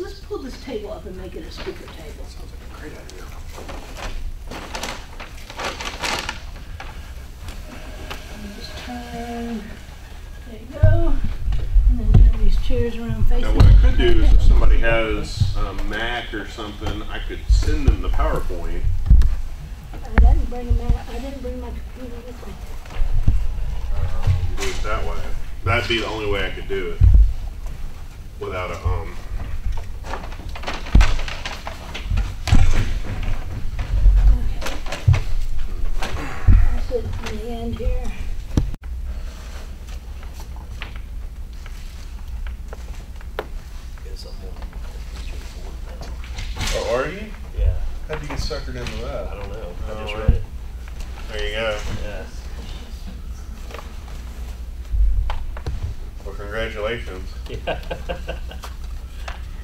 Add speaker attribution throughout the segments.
Speaker 1: let's, pull this table up and make it a speaker table.
Speaker 2: Sounds like a great idea.
Speaker 1: Just turn, there you go. And then turn these chairs around facing.
Speaker 2: Now, what I could do is if somebody has a Mac or something, I could send them the PowerPoint.
Speaker 1: I didn't bring a ma- I didn't bring my computer with me.
Speaker 2: um, Do it that way. That'd be the only way I could do it. Without a, um,
Speaker 1: Okay. I'll sit in the end here.
Speaker 3: Get something on feature board now.
Speaker 2: oh, are you?
Speaker 3: Yeah,
Speaker 2: How'd you get suckered into that?
Speaker 3: I don't know. I
Speaker 2: Oh,
Speaker 3: just
Speaker 2: well.
Speaker 3: read it.
Speaker 2: There you go.
Speaker 3: Yeah.
Speaker 2: Well, congratulations.
Speaker 3: Yeah.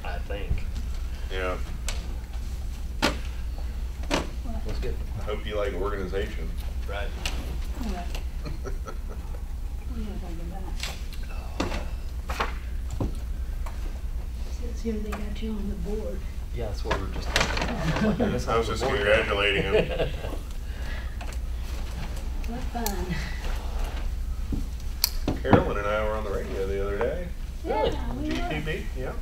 Speaker 3: I think.
Speaker 2: Yeah.
Speaker 3: That's good.
Speaker 2: I hope you like organization.
Speaker 3: Right.
Speaker 1: All right. I'm gonna bring it back. Says here they got you on the board.
Speaker 3: Yeah, that's what we were just talking about. I was like, I guess
Speaker 2: I was
Speaker 3: I'm
Speaker 2: just congratulating him.
Speaker 1: What fun.
Speaker 2: Carolyn and I were on the radio the other day.
Speaker 3: Really?
Speaker 1: Yeah, we were.
Speaker 2: Yeah.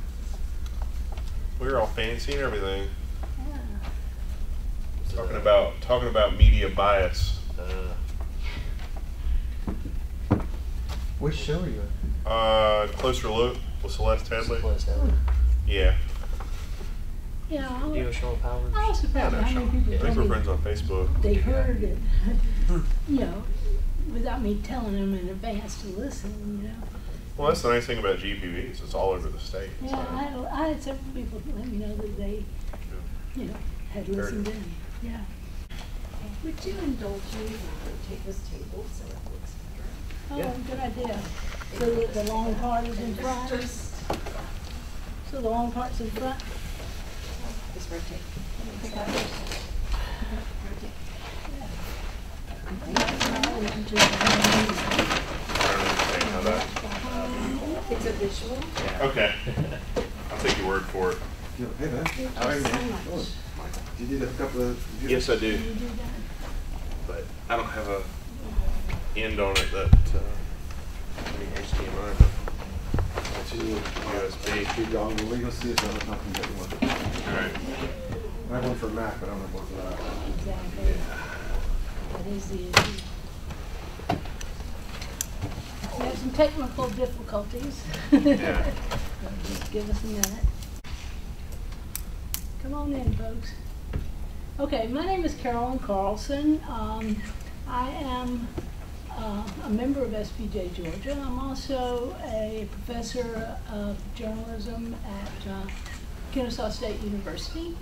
Speaker 2: We were all fancy and everything.
Speaker 1: Yeah.
Speaker 2: Talking about talking about media bias.
Speaker 3: Uh,
Speaker 4: Which show are you at?
Speaker 2: Uh, closer look with Celeste Headlee.
Speaker 3: Celeste Headlee.
Speaker 2: Yeah.
Speaker 1: Yeah, I
Speaker 3: Do you know
Speaker 1: was,
Speaker 3: Sean Powers?
Speaker 1: I was
Speaker 2: Yeah,
Speaker 1: surprised
Speaker 2: no,
Speaker 1: how many
Speaker 2: Sean.
Speaker 1: people
Speaker 2: I think
Speaker 1: told
Speaker 2: we're
Speaker 1: me
Speaker 2: friends on Facebook.
Speaker 1: they heard it, hmm. you know, without me telling them in advance to listen, you know.
Speaker 2: Well, that's the nice thing about GPB's. It's all over the state.
Speaker 1: Yeah,
Speaker 2: so-
Speaker 1: I, had- I had several people let me know that they, you know, had
Speaker 2: Heard
Speaker 1: listened in, yeah.
Speaker 5: Would you indulge me and rotate this table so it looks better?
Speaker 1: Oh,
Speaker 3: Yeah.
Speaker 1: good idea. So that the long part is in front, so the long part's in front.
Speaker 5: Just rotate.
Speaker 2: I don't understand how that-
Speaker 5: It's a visual.
Speaker 2: Okay. I'll take your word for it.
Speaker 4: You- Hey, man. How are you, man? Oh, You did a couple of.
Speaker 2: Yes, I do.
Speaker 1: You do that.
Speaker 2: But I don't have a end on it that, uh, I mean, HDMI. It's USB.
Speaker 4: Keep going, well, you'll see if there's nothing that you want.
Speaker 2: All right.
Speaker 4: I have one for Mac, but I don't have one for that.
Speaker 1: Exactly. That is the issue. We have some technical difficulties.
Speaker 2: Yeah.
Speaker 1: Just give us a minute. Come on in, folks. Okay, my name is Carolyn Carlson. Um, I am uh, a member of SPJ Georgia. I'm also a professor of journalism at uh, Kennesaw State University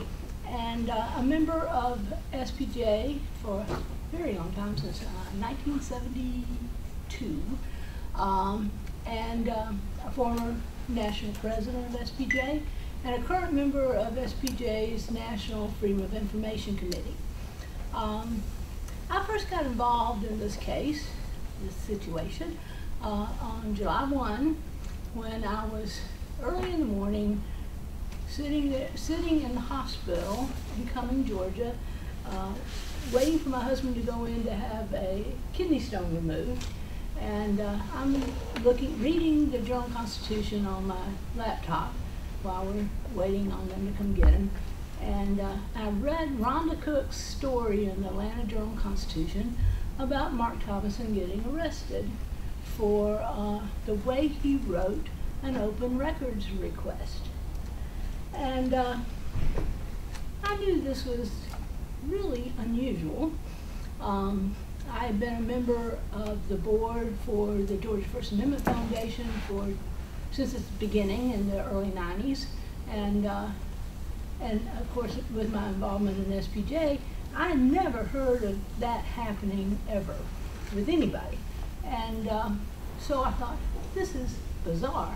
Speaker 1: and uh, a member of SPJ for a very long time, since uh, 1972, um, and um, a former national president of SPJ, and a current member of SPJ's National Freedom of Information Committee. Um, I first got involved in this case, this situation, uh, on July 1 when I was early in the morning sitting there, sitting in the hospital in Cumming, Georgia, uh, waiting for my husband to go in to have a kidney stone removed. And uh, I'm looking, reading the Journal Constitution on my laptop while we're waiting on them to come get him. And uh, I read Rhonda Cook's story in the Atlanta Journal Constitution about Mark Thomason getting arrested for uh, the way he wrote an open records request. And uh, I knew this was really unusual. Um, I had been a member of the board for the Georgia First Amendment Foundation for since its beginning in the early 90s, and uh, and of course with my involvement in SPJ, I never heard of that happening ever with anybody, and um, so I thought this is bizarre.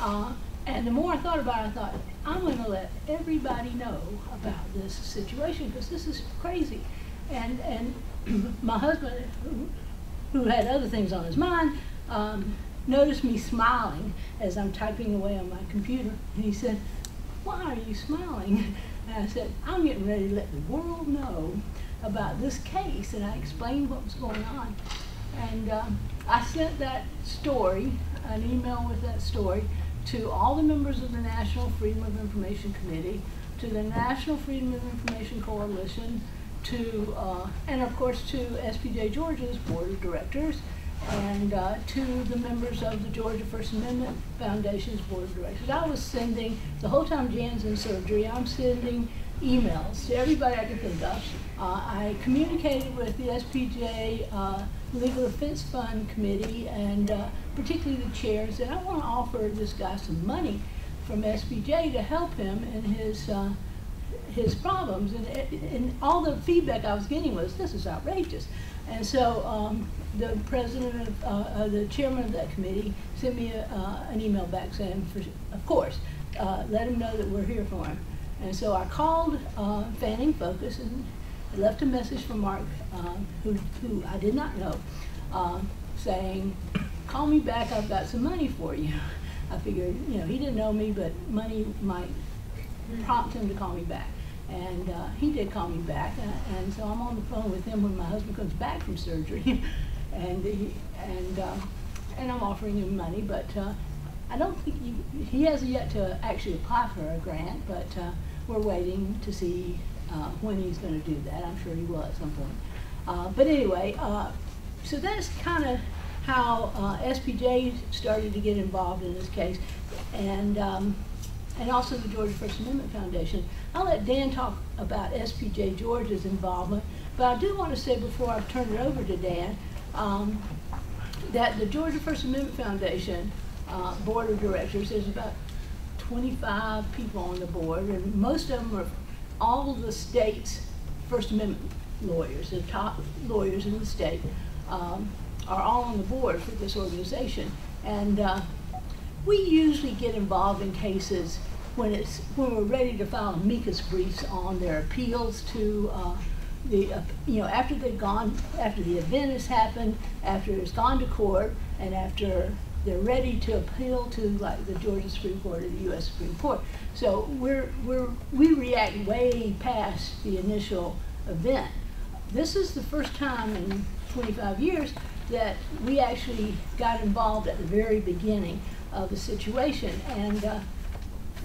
Speaker 1: Uh, and the more I thought about it, I thought, I'm going to let everybody know about this situation because this is crazy. And, and my husband, who, who had other things on his mind, um, noticed me smiling as I'm typing away on my computer. And he said, why are you smiling? And I said, I'm getting ready to let the world know about this case. And I explained what was going on. And um, I sent that story, an email with that story, to all the members of the National Freedom of Information Committee, to the National Freedom of Information Coalition, to, uh, and of course to SPJ Georgia's Board of Directors, and uh, to the members of the Georgia First Amendment Foundation's Board of Directors. I was sending, the whole time Jan's in surgery, I'm sending emails to everybody I could think of. Uh, I communicated with the SPJ uh, Legal Defense Fund Committee and uh, particularly the chair and said, I want to offer this guy some money from SPJ to help him in his uh, his problems. And, and all the feedback I was getting was, this is outrageous. And so um, the president of, uh, uh, the chairman of that committee sent me a, uh, an email back saying, for, of course, uh, let him know that we're here for him. And so I called Fannin Focus and left a message for Mark, um, who, who I did not know, um, saying, call me back, I've got some money for you. I figured, you know, he didn't know me, but money might prompt him to call me back. And uh, he did call me back, uh, and so I'm on the phone with him when my husband comes back from surgery, and he, and uh, and I'm offering him money, but uh, I don't think he, he hasn't yet to actually apply for a grant, but uh, we're waiting to see uh, when he's going to do that. I'm sure he will at some point. Uh, but anyway, uh, so that's kind of how uh, SPJ started to get involved in this case, and um, and also the Georgia First Amendment Foundation. I'll let Dan talk about SPJ Georgia's involvement, but I do want to say before I turn it over to Dan um, that the Georgia First Amendment Foundation uh, Board of Directors, there's about 25 people on the board, and most of them are all the state's First Amendment lawyers, the top lawyers in the state, um, are all on the board for this organization. And uh, we usually get involved in cases when it's when we're ready to file amicus briefs on their appeals to uh, the uh, you know after they've gone after the event has happened, after it's gone to court, and after they're ready to appeal to like the Georgia Supreme Court or the U.S. Supreme Court. So we're we're we react way past the initial event. This is the first time in 25 years that we actually got involved at the very beginning of the situation. And uh,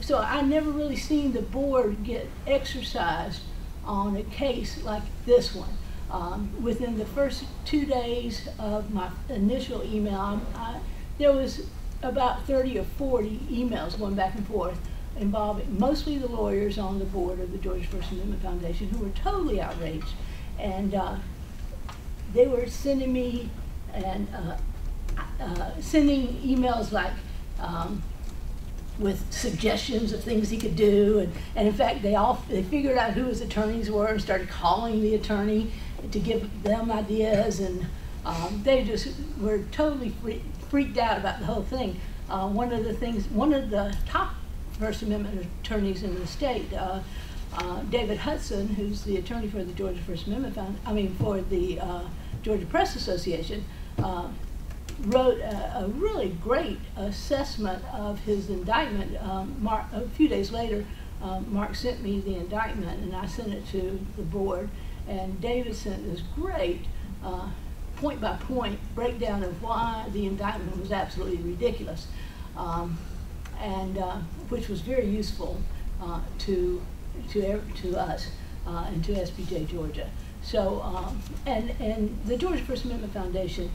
Speaker 1: so I never really seen the board get exercised on a case like this one. Um, within the first two days of my initial email, I, there was about 30 or 40 emails going back and forth involving mostly the lawyers on the board of the Georgia First Amendment Foundation who were totally outraged. And uh, they were sending me and uh, uh, sending emails like um, with suggestions of things he could do, and, and in fact they all they figured out who his attorneys were and started calling the attorney to give them ideas, and um, they just were totally free, freaked out about the whole thing. Uh, one of the things, one of the top First Amendment attorneys in the state, uh, uh, David Hudson, who's the attorney for the Georgia First Amendment Found, I mean for the uh, Georgia Press Association, uh, wrote a, a, really great assessment of his indictment. Um, Mark, a few days later, um, Mark sent me the indictment, and I sent it to the board. And David sent this great uh, point by point breakdown of why the indictment was absolutely ridiculous, um, and uh, which was very useful uh, to to to us uh, and to SPJ Georgia. So um, and and the Georgia First Amendment Foundation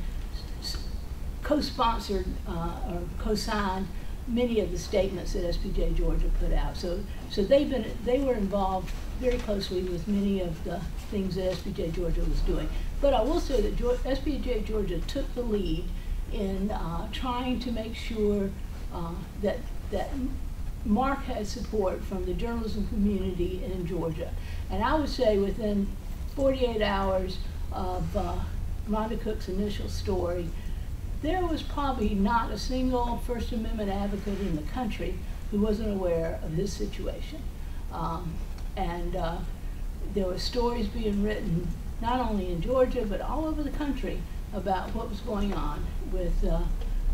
Speaker 1: co-sponsored uh, or co-signed many of the statements that SPJ Georgia put out. So, so they've been they were involved very closely with many of the things that SPJ Georgia was doing. But I will say that SPJ Georgia took the lead in uh, trying to make sure uh, that that Mark had support from the journalism community in Georgia. And I would say within 48 hours of uh, Rhonda Cook's initial story, there was probably not a single First Amendment advocate in the country who wasn't aware of his situation. Um, and uh, there were stories being written not only in Georgia but all over the country about what was going on with uh,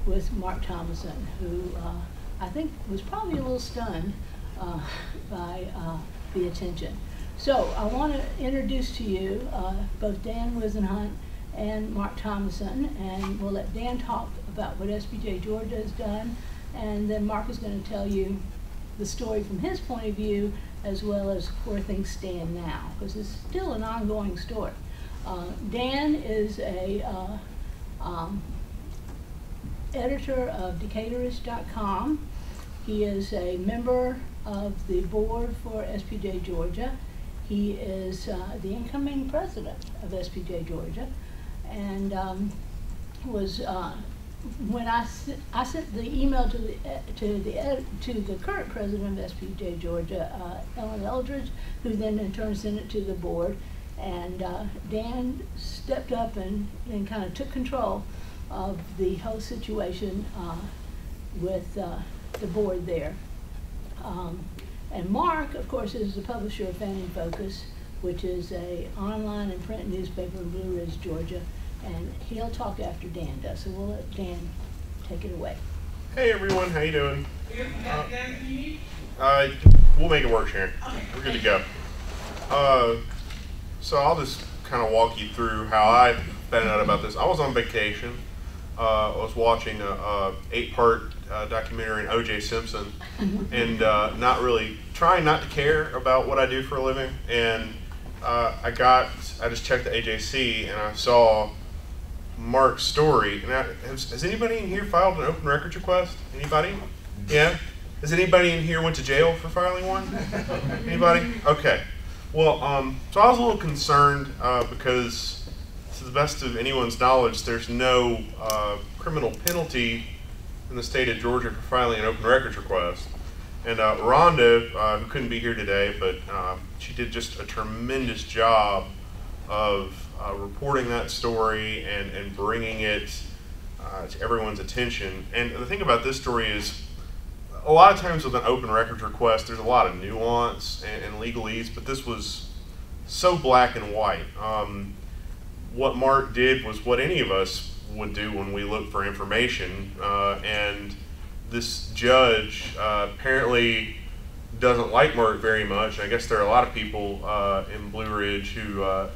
Speaker 1: with Mark Thomason, who uh, I think was probably a little stunned uh, by uh, the attention. So I want to introduce to you uh, both Dan Whisenhunt and Mark Thomason, and we'll let Dan talk about what SPJ Georgia has done, and then Mark is going to tell you the story from his point of view as well as where things stand now, because it's still an ongoing story. Uh, Dan is a uh, um, editor of Decaturish.com. He is a member of the board for SPJ Georgia. He is uh, the incoming president of SPJ Georgia, and um, was uh, when I, I sent the email to the e- to the to the current president of SPJ Georgia, uh, Ellen Eldridge, who then in turn sent it to the board, and uh, Dan stepped up and, and kind of took control of the whole situation uh, with uh, the board there. Um, and Mark, of course, is the publisher of Fannin Focus, which is a online and print newspaper in Blue Ridge, Georgia. And he'll talk after Dan does, so we'll let Dan take it away.
Speaker 2: Hey everyone, how you doing? Uh, we'll make it work, Sharon. We're good to go. Uh, so I'll just kind of walk you through how I found out about this. I was on vacation. Uh, I was watching a, a eight-part uh, documentary on O.J. Simpson, and uh, not really trying not to care about what I do for a living. And uh, I got, I just checked the AJC, and I saw Mark's story. And I, has, has anybody in here filed an open records request? Anybody? Yeah. Has anybody in here went to jail for filing one? Anybody? Okay. Well, um, so I was a little concerned uh, because, to the best of anyone's knowledge, there's no uh, criminal penalty in the state of Georgia for filing an open records request. And uh, Rhonda, uh, who couldn't be here today, but uh, she did just a tremendous job of uh, reporting that story and, and bringing it uh, to everyone's attention. And the thing about this story is, a lot of times with an open records request, there's a lot of nuance and, and legalese, but this was so black and white. Um, what Mark did was what any of us would do when we look for information, uh, and this judge uh, apparently doesn't like Mark very much. I guess there are a lot of people uh, in Blue Ridge who uh,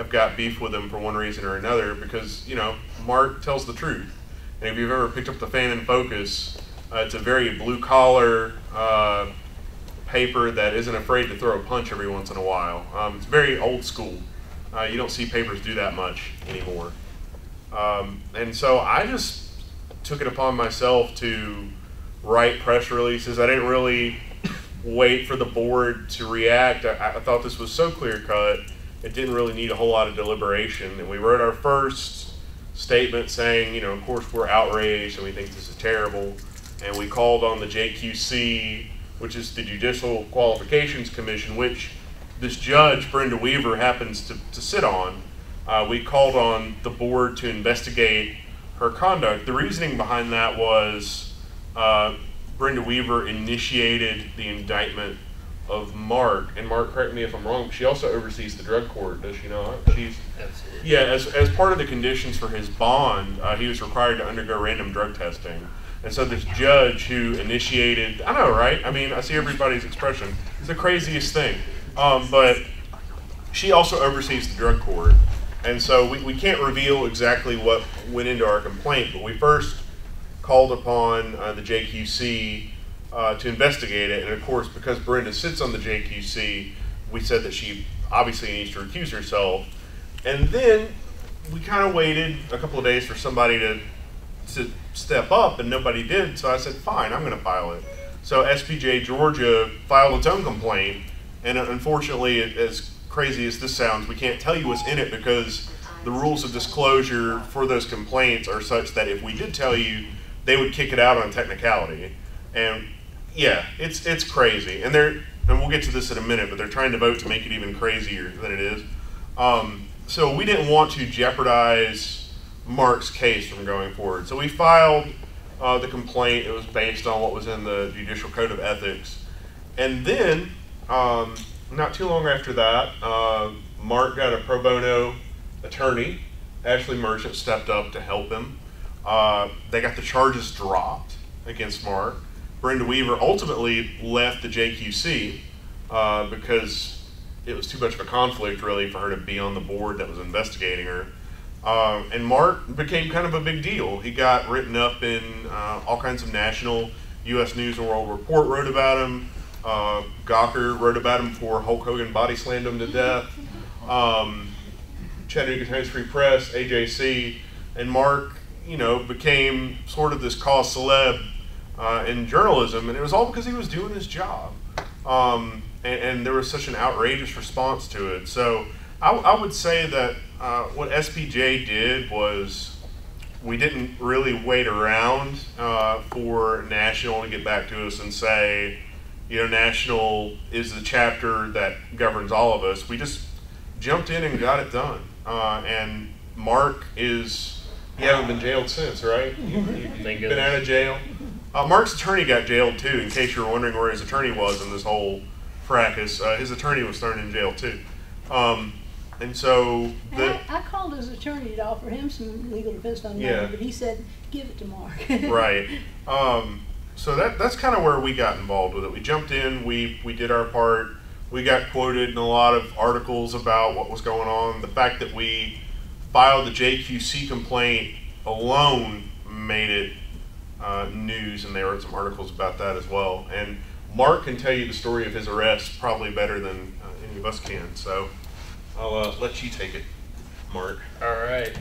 Speaker 2: have got beef with him for one reason or another because you know Mark tells the truth. And if you've ever picked up the Fannin Focus, uh, it's a very blue collar uh, paper that isn't afraid to throw a punch every once in a while. Um, it's very old school. Uh, you don't see papers do that much anymore. Um, and so I just took it upon myself to write press releases. I didn't really wait for the board to react. I, I thought this was so clear cut, it didn't really need a whole lot of deliberation. And we wrote our first statement saying, you know, of course we're outraged and we think this is terrible. And we called on the JQC, which is the Judicial Qualifications Commission, which this judge, Brenda Weaver, happens to, to sit on. Uh, we called on the board to investigate her conduct. The reasoning behind that was uh, Brenda Weaver initiated the indictment of Mark, and Mark, correct me if I'm wrong, but she also oversees the drug court, does she not? She's
Speaker 3: it.
Speaker 2: yeah, as, as part of the conditions for his bond, uh, he was required to undergo random drug testing. And so this judge who initiated, I know, right? I mean, I see everybody's expression. It's the craziest thing. Um, but she also oversees the drug court. And so we, we can't reveal exactly what went into our complaint, but we first called upon uh, the JQC uh, to investigate it. And of course, because Brenda sits on the JQC, we said that she obviously needs to recuse herself. And then we kind of waited a couple of days for somebody to to step up, and nobody did. So I said, "Fine, I'm going to file it." So SPJ Georgia filed its own complaint, and unfortunately, as crazy as this sounds, we can't tell you what's in it because the rules of disclosure for those complaints are such that if we did tell you, they would kick it out on technicality. And yeah, it's it's crazy, and they're and we'll get to this in a minute, but they're trying to vote to make it even crazier than it is. Um, so we didn't want to jeopardize Mark's case from going forward. So we filed uh, the complaint. It was based on what was in the Judicial Code of Ethics. And then, um, not too long after that, uh, Mark got a pro bono attorney. Ashley Merchant stepped up to help him. Uh, they got the charges dropped against Mark. Brenda Weaver ultimately left the JQC uh, because it was too much of a conflict, really, for her to be on the board that was investigating her. Uh, and Mark became kind of a big deal. He got written up in uh, all kinds of national U.S. News and World Report wrote about him. Uh, Gawker wrote about him for Hulk Hogan body slammed him to death. Um, Chattanooga Times Free Press, AJC, and Mark, you know, became sort of this cause celeb uh, in journalism, and it was all because he was doing his job. Um, and, and, there was such an outrageous response to it. So I, I would say that uh, what SPJ did was we didn't really wait around uh, for National to get back to us and say, you know, National is the chapter that governs all of us. We just jumped in and got it done. Uh, and Mark is, he hasn't been jailed since, right? You, have been out of jail. Uh, Mark's attorney got jailed too, in case you were wondering where his attorney was in this whole fracas. Uh, his attorney was thrown in jail too. Um, and so the,
Speaker 1: I, I called his attorney to offer him some legal defense on
Speaker 2: Yeah.
Speaker 1: that, but he said, give it to Mark.
Speaker 2: right. Um, so that that's kind of where we got involved with it. We jumped in, we we did our part. We got quoted in a lot of articles about what was going on. The fact that we filed the JQC complaint alone made it uh, news, and they wrote some articles about that as well. And Mark can tell you the story of his arrest probably better than uh, any of us can. So I'll uh, let you take it, Mark.
Speaker 3: All right.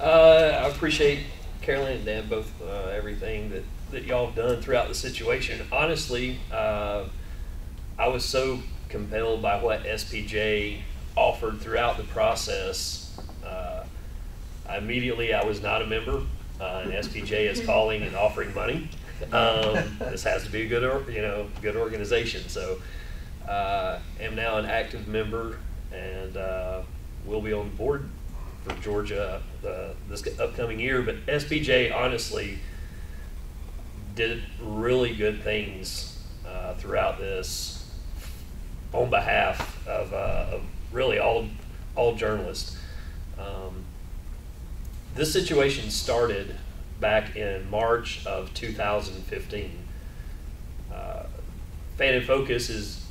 Speaker 3: Uh, I appreciate Carolyn and Dan both uh, everything that, that y'all have done throughout the situation. Honestly, uh, I was so compelled by what SPJ offered throughout the process. Immediately, I was not a member, uh, and SPJ is calling and offering money. Um, this has to be a good, or, you know, good organization. So, uh, am now an active member, and uh, will be on the board for Georgia uh, this upcoming year. But SPJ honestly did really good things uh, throughout this on behalf of, uh, of really all all journalists. Um, this situation started back in March of 2015. Uh, Fannin Focus is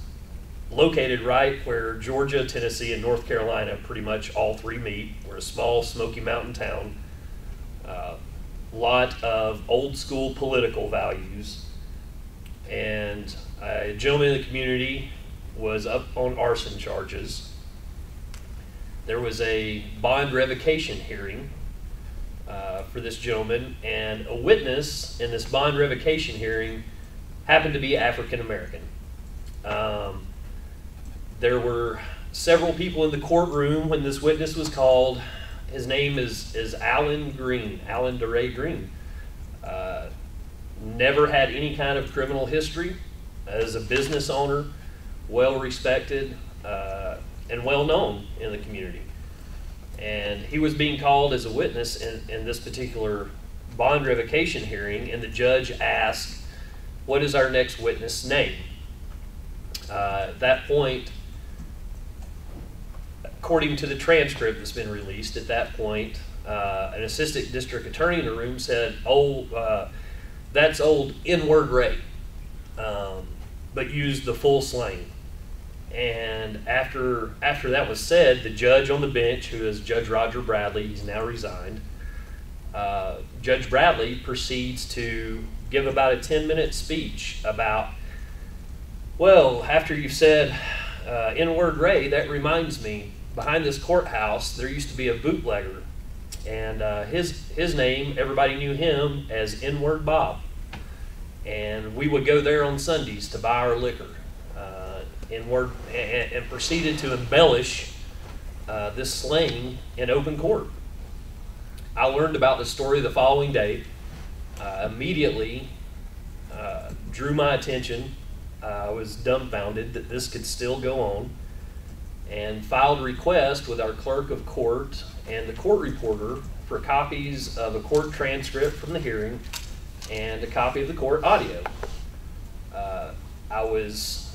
Speaker 3: located right where Georgia, Tennessee, and North Carolina pretty much all three meet. We're a small Smoky Mountain town. Uh, lot of old school political values. And a gentleman in the community was up on arson charges. There was a bond revocation hearing uh, for this gentleman, and a witness in this bond revocation hearing happened to be African American. Um, there were several people in the courtroom when this witness was called. His name is, is Alan Green, Alan DeRay Green. Uh, never had any kind of criminal history. As a business owner, well respected uh, and well known in the community. And he was being called as a witness in, in this particular bond revocation hearing, and the judge asked, What is our next witness' name? Uh, at that point, according to the transcript that's been released, at that point, uh, an assistant district attorney in the room said, "Oh, uh, that's old N-word Ray," um, but used the full slang. And after after that was said, the judge on the bench, who is Judge Roger Bradley, he's now resigned. Uh, judge Bradley proceeds to give about a 10 minute speech about, well, after you've said uh, N word Ray, that reminds me, behind this courthouse, there used to be a bootlegger. And uh, his, his name, everybody knew him as N word Bob. And we would go there on Sundays to buy our liquor. N word, and, and proceeded to embellish uh, this slang in open court. I learned about the story the following day. Uh, immediately uh, drew my attention. I was dumbfounded that this could still go on and filed a request with our clerk of court and the court reporter for copies of a court transcript from the hearing and a copy of the court audio. Uh, I was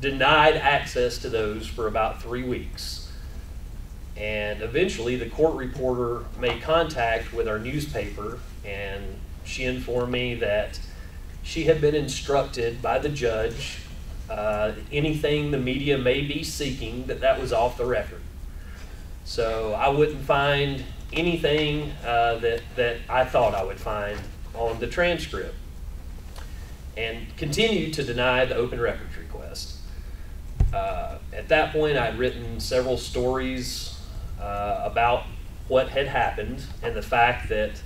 Speaker 3: denied access to those for about three weeks. And eventually, the court reporter made contact with our newspaper, and she informed me that she had been instructed by the judge uh, anything the media may be seeking that that was off the record. So I wouldn't find anything uh, that that I thought I would find on the transcript, and continued to deny the open records request. Uh, at that point, I'd written several stories uh, about what had happened and the fact that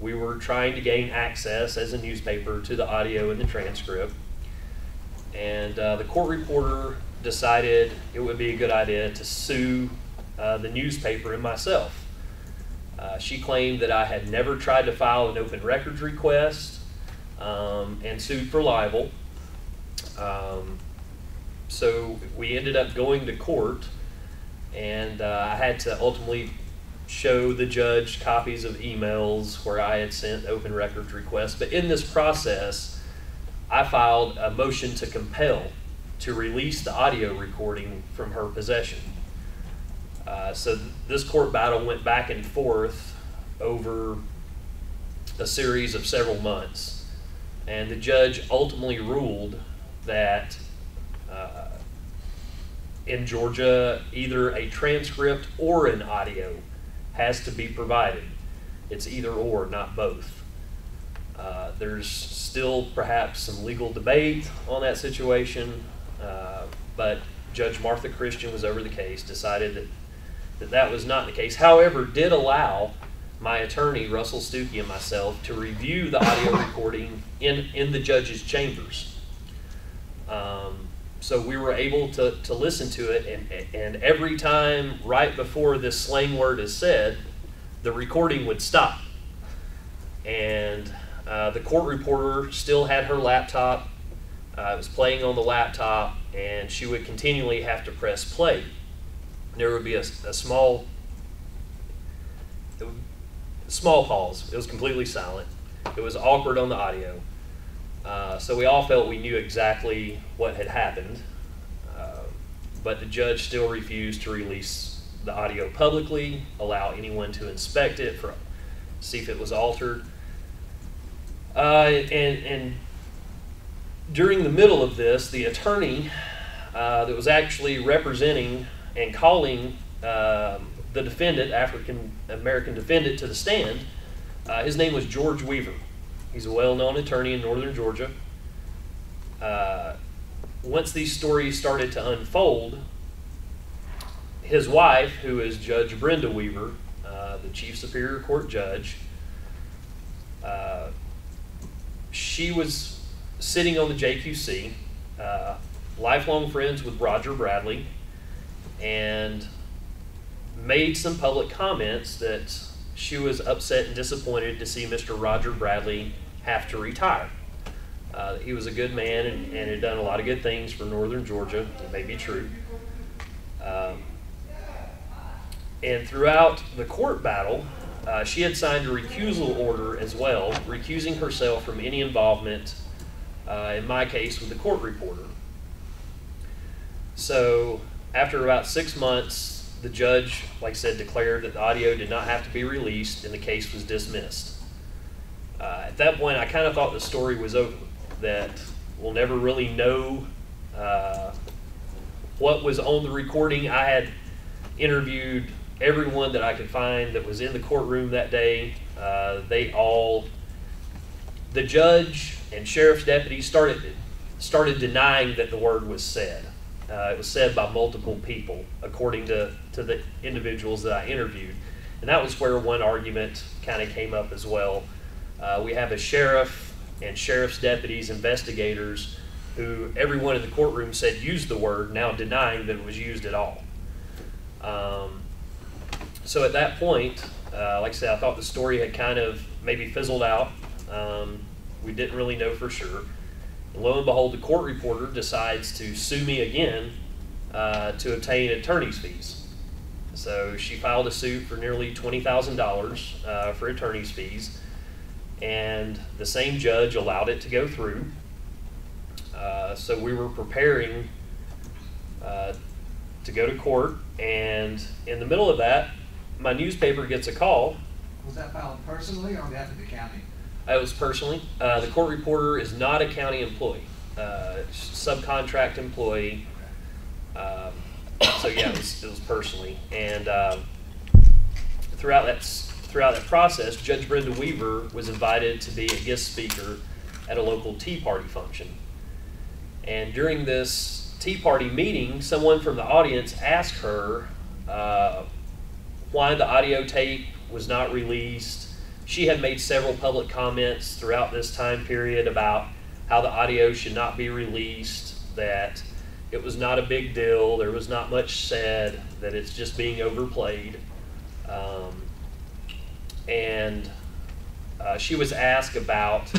Speaker 3: we were trying to gain access as a newspaper to the audio and the transcript. And uh, the court reporter decided it would be a good idea to sue uh, the newspaper and myself. Uh, she claimed that I had never tried to file an open records request um, and sued for libel. Um, so we ended up going to court, and uh, I had to ultimately show the judge copies of emails where I had sent open records requests. But in this process, I filed a motion to compel to release the audio recording from her possession. Uh, so th- this court battle went back and forth over a series of several months. And the judge ultimately ruled that uh, in Georgia, either a transcript or an audio has to be provided. It's either or, not both. Uh, there's still perhaps some legal debate on that situation, uh, but Judge Martha Christian was over the case, decided that, that that was not the case. However, did allow my attorney, Russell Stuckey, and myself to review the audio recording in, in the judge's chambers. Um, so we were able to, to listen to it, and, and every time right before this slang word is said, the recording would stop. And uh, the court reporter still had her laptop, uh, it was playing on the laptop, and she would continually have to press play. There would be a, a small, small pause. It was completely silent. It was awkward on the audio. Uh, so we all felt we knew exactly what had happened, uh, but the judge still refused to release the audio publicly, allow anyone to inspect it for see if it was altered. Uh, and, and during the middle of this, the attorney uh, that was actually representing and calling um, the defendant, African American defendant, to the stand, uh, his name was George Weaver. He's a well-known attorney in northern Georgia. Uh, once these stories started to unfold, his wife, who is Judge Brenda Weaver, uh, the Chief Superior Court judge, uh, she was sitting on the JQC, uh, lifelong friends with Roger Bradley, and made some public comments that she was upset and disappointed to see Mr. Roger Bradley have to retire. Uh, he was a good man and, and, had done a lot of good things for Northern Georgia. It may be true. Um, and throughout the court battle, uh, she had signed a recusal order as well, recusing herself from any involvement, uh, in my case, with the court reporter. So, after about six months, the judge, like I said, declared that the audio did not have to be released and the case was dismissed. Uh, at that point, I kind of thought the story was over, that we'll never really know uh, what was on the recording. I had interviewed everyone that I could find that was in the courtroom that day. Uh, they all, the judge and sheriff's deputies started started denying that the word was said. Uh, it was said by multiple people, according to, to the individuals that I interviewed. And that was where one argument kind of came up as well. Uh, we have a sheriff and sheriff's deputies, investigators, who everyone in the courtroom said used the word, now denying that it was used at all. Um, so at that point, uh, like I said, I thought the story had kind of maybe fizzled out. Um, we didn't really know for sure. Lo and behold, the court reporter decides to sue me again uh, to obtain attorney's fees. So she filed a suit for nearly $20,000 uh, for attorney's fees, and the same judge allowed it to go through. Uh, so we were preparing uh, to go to court, and in the middle of that, my newspaper gets a call.
Speaker 6: Was that filed personally or on behalf of the county?
Speaker 3: It was personally. Uh, the court reporter is not a county employee, uh, subcontract employee. Um, so yeah, it was, it was personally. And um, throughout that throughout that process, Judge Brenda Weaver was invited to be a guest speaker at a local Tea Party function. And during this Tea Party meeting, someone from the audience asked her uh, why the audio tape was not released. She had made several public comments throughout this time period about how the audio should not be released, that it was not a big deal, there was not much said, that it's just being overplayed. Um, and uh, she was asked about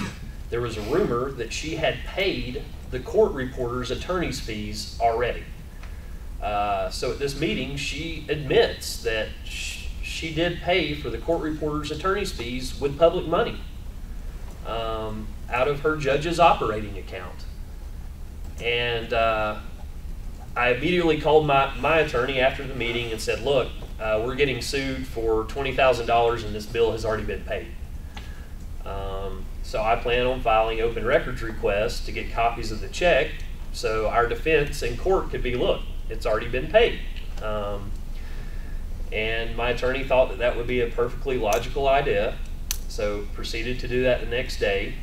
Speaker 3: there was a rumor that she had paid the court reporter's attorney's fees already. Uh, so at this meeting, she admits that sh- she did pay for the court reporter's attorney's fees with public money um, out of her judge's operating account. And uh, I immediately called my, my attorney after the meeting and said, look, uh, we're getting sued for $20,000 and this bill has already been paid. Um, so I plan on filing open records requests to get copies of the check so our defense in court could be, look, it's already been paid. Um, and my attorney thought that that would be a perfectly logical idea, so proceeded to do that the next day.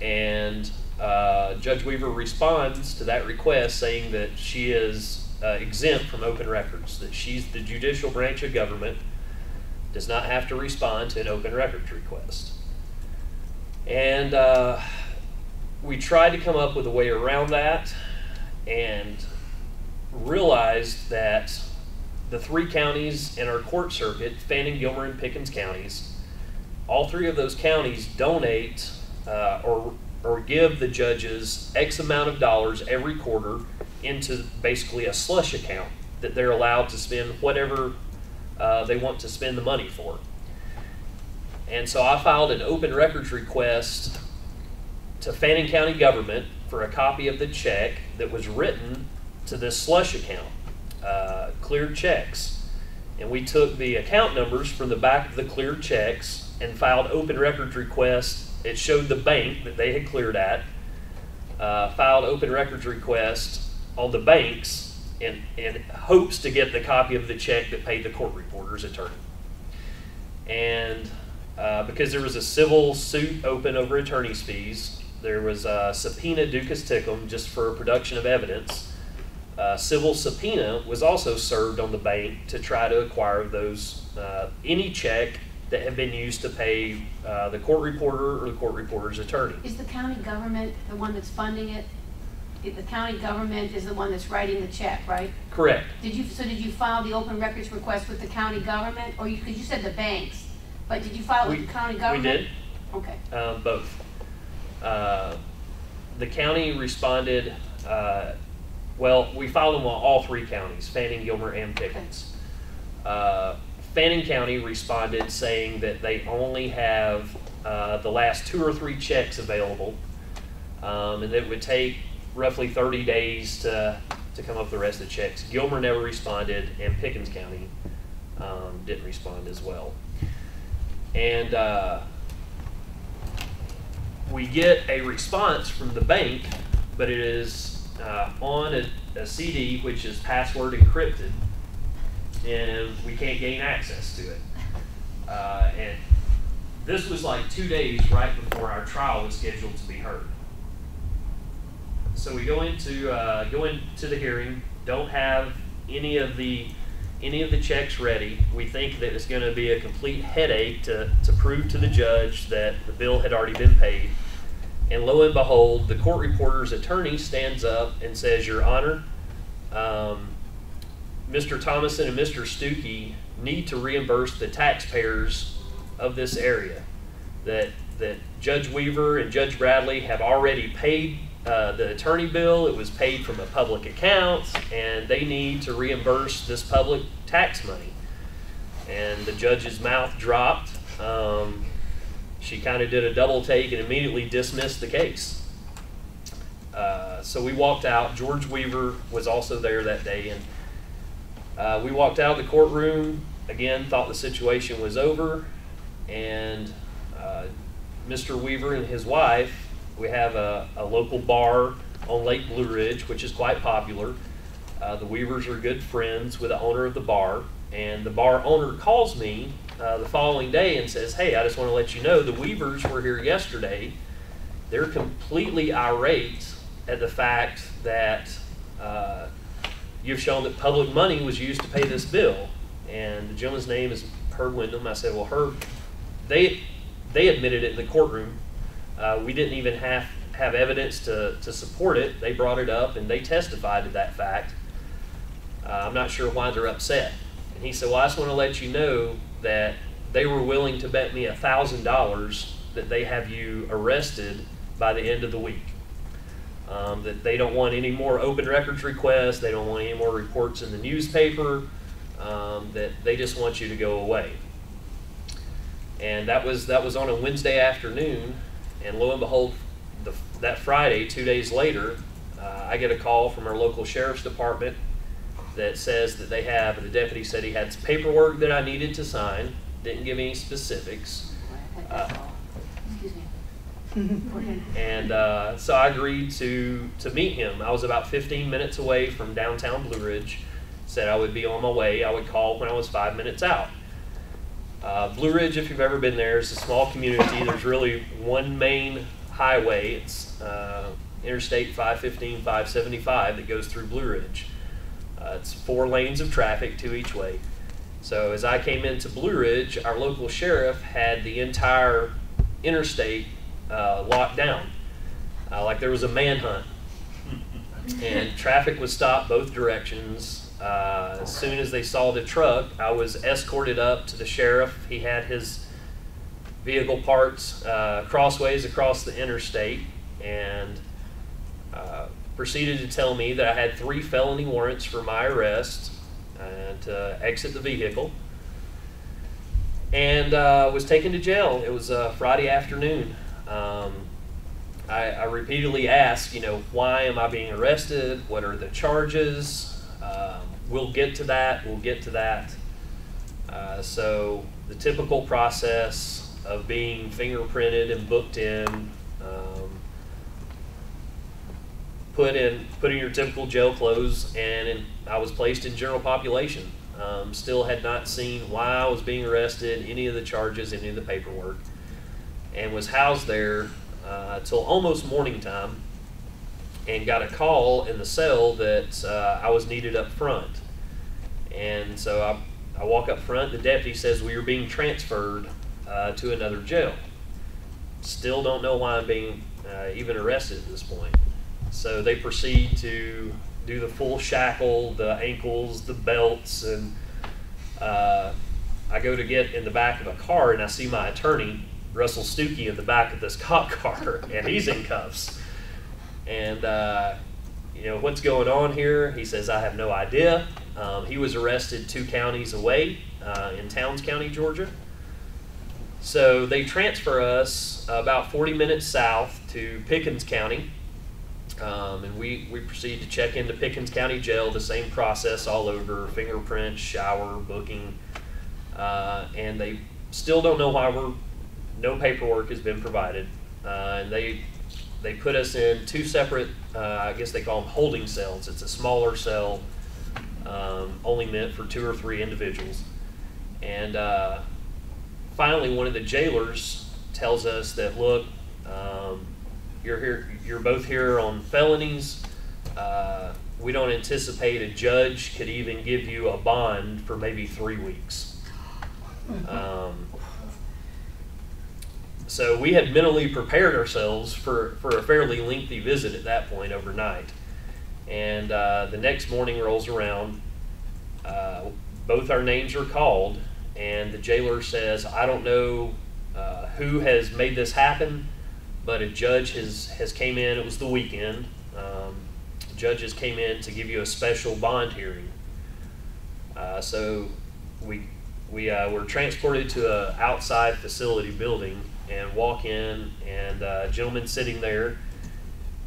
Speaker 3: And uh, Judge Weaver responds to that request saying that she is uh, exempt from open records, that she's the judicial branch of government, does not have to respond to an open records request. And uh, we tried to come up with a way around that and realized that the three counties in our court circuit, Fannin, Gilmer, and Pickens counties, all three of those counties donate uh, or, or give the judges X amount of dollars every quarter into basically a slush account that they're allowed to spend whatever uh, they want to spend the money for. And so I filed an open records request to Fannin County government for a copy of the check that was written to this slush account, uh, cleared checks. And we took the account numbers from the back of the cleared checks and filed open records requests. It showed the bank that they had cleared at, uh, filed open records requests on the banks in, in hopes to get the copy of the check that paid the court reporter's attorney. And uh, because there was a civil suit open over attorney's fees, there was a subpoena duces tecum just for production of evidence. Uh, civil subpoena was also served on the bank to try to acquire those uh, any check that had been used to pay uh, the court reporter or the court reporter's attorney.
Speaker 6: Is the county government the one that's funding it? The county government is the one that's writing the check, right?
Speaker 3: Correct.
Speaker 6: Did you, so did you file the open records request with the county government, or you, because you said the banks, but did you file it with the county government?
Speaker 3: We did.
Speaker 6: Okay.
Speaker 3: Um, both. Uh, the county responded, uh, well, we filed them on all three counties, Fannin, Gilmer, and Pickens. Uh, Fannin County responded saying that they only have uh, the last two or three checks available, um, and it would take roughly 30 days to, to come up with the rest of the checks. Gilmer never responded, and Pickens County um, didn't respond as well. And uh, we get a response from the bank, but it is uh, on a, a CD which is password encrypted, and we can't gain access to it. Uh, and this was like two days right before our trial was scheduled to be heard. So we go into uh, go into the hearing, don't have any of the any of the checks ready. We think that it's going to be a complete headache to, to prove to the judge that the bill had already been paid. And lo and behold, the court reporter's attorney stands up and says, Your Honor, um, Mr. Thomason and Mr. Stuckey need to reimburse the taxpayers of this area. That, that Judge Weaver and Judge Bradley have already paid uh, the attorney bill. It was paid from a public account, and they need to reimburse this public tax money. And the judge's mouth dropped. Um, she kind of did a double take and immediately dismissed the case. Uh, so we walked out. George Weaver was also there that day, and uh, we walked out of the courtroom. Again, thought the situation was over, and uh, Mr. Weaver and his wife, we have a, a local bar on Lake Blue Ridge, which is quite popular. Uh, the Weavers are good friends with the owner of the bar, and the bar owner calls me uh, the following day and says, "Hey, I just want to let you know the Weavers were here yesterday. They're completely irate at the fact that uh, you've shown that public money was used to pay this bill." And the gentleman's name is Herb Wyndham. I said, "Well, Herb, they they admitted it in the courtroom. Uh, we didn't even have have evidence to, to support it. They brought it up and they testified to that fact. Uh, I'm not sure why they're upset. He said, Well, I just want to let you know that they were willing to bet me $1,000 that they have you arrested by the end of the week. Um, that they don't want any more open records requests, they don't want any more reports in the newspaper, um, that they just want you to go away. And that was that was on a Wednesday afternoon, and lo and behold, the, that Friday, two days later, uh, I get a call from our local sheriff's department that says that they have. The deputy said he had paperwork that I needed to sign. Didn't give any specifics. Uh,
Speaker 6: Excuse me.
Speaker 3: And uh, so I agreed to, to meet him. I was about 15 minutes away from downtown Blue Ridge. Said I would be on my way. I would call when I was five minutes out. Uh, Blue Ridge, if you've ever been there, is a small community. There's really one main highway. It's uh, Interstate 515, 575 that goes through Blue Ridge. Uh, it's four lanes of traffic, two each way. So as I came into Blue Ridge, our local sheriff had the entire interstate uh, locked down, uh, like there was a manhunt. and traffic was stopped both directions. Uh, as soon as they saw the truck, I was escorted up to the sheriff. He had his vehicle parts uh, crossways across the interstate and proceeded to tell me that I had three felony warrants for my arrest and to exit the vehicle and uh, was taken to jail. It was uh, Friday afternoon. Um, I, I repeatedly asked, you know, why am I being arrested? What are the charges? Um, we'll get to that. We'll get to that. Uh, so the typical process of being fingerprinted and booked in, um, put in, put in your typical jail clothes, and in, I was placed in general population. Um, still had not seen why I was being arrested, any of the charges, any of the paperwork, and was housed there uh, till almost morning time, and got a call in the cell that uh, I was needed up front. And so I, I walk up front. The deputy says we are being transferred uh, to another jail. Still don't know why I'm being uh, even arrested at this point. So they proceed to do the full shackle, the ankles, the belts, and uh, I go to get in the back of a car and I see my attorney, Russell Stookey, in the back of this cop car, and he's in cuffs. And, uh, you know, what's going on here? He says, I have no idea. Um, he was arrested two counties away uh, in Towns County, Georgia. So they transfer us about 40 minutes south to Pickens County. Um, and we, we proceed to check into Pickens County Jail, the same process all over fingerprint, shower, booking. Uh, and they still don't know why we're, no paperwork has been provided. Uh, and they, they put us in two separate, uh, I guess they call them holding cells. It's a smaller cell, um, only meant for two or three individuals. And uh, finally, one of the jailers tells us that, look, um, you're here, you're both here on felonies. Uh, we don't anticipate a judge could even give you a bond for maybe three weeks. Um, so we had mentally prepared ourselves for, for a fairly lengthy visit at that point overnight. And uh, the next morning rolls around. Uh, both our names are called, and the jailer says, I don't know uh, who has made this happen, but a judge has, has came in. It was the weekend. Um, judges came in to give you a special bond hearing. Uh, so we we uh, were transported to a outside facility building and walk in, and uh, a gentleman sitting there